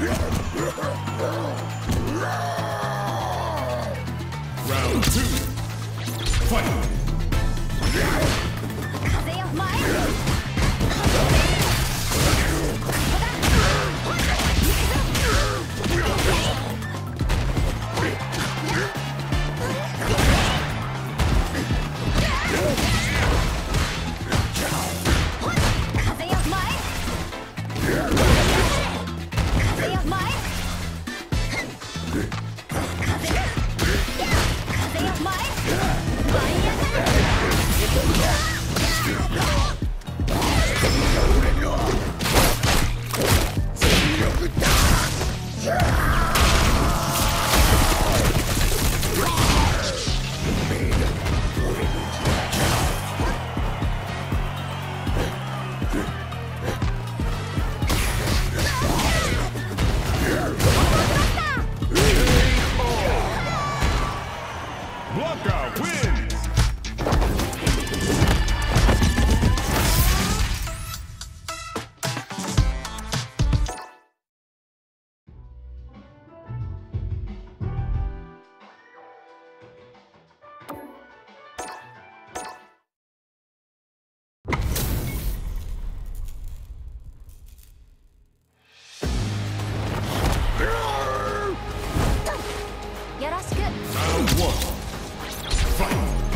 Round two. Fight. Round one. Fight.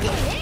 Get!